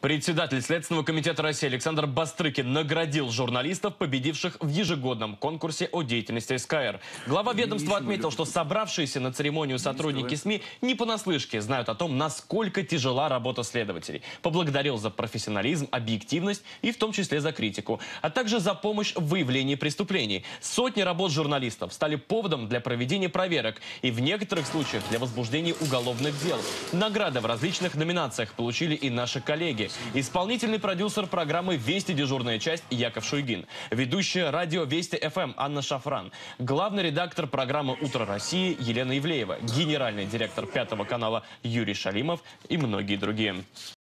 Председатель Следственного комитета России Александр Бастрыкин наградил журналистов, победивших в ежегодном конкурсе о деятельности СКР. Глава ведомства отметил, что собравшиеся на церемонию сотрудники СМИ не понаслышке знают о том, насколько тяжела работа следователей. Поблагодарил за профессионализм, объективность и в том числе за критику, а также за помощь в выявлении преступлений. Сотни работ журналистов стали поводом для проведения проверок и в некоторых случаях для возбуждения уголовных дел. Награды в различных номинациях получили и наши коллеги. Исполнительный продюсер программы «Вести. Дежурная часть» Яков Шуйгин. Ведущая радио «Вести ФМ» Анна Шафран. Главный редактор программы «Утро России» Елена Ивлеева. Генеральный директор Пятого канала Юрий Шалимов и многие другие.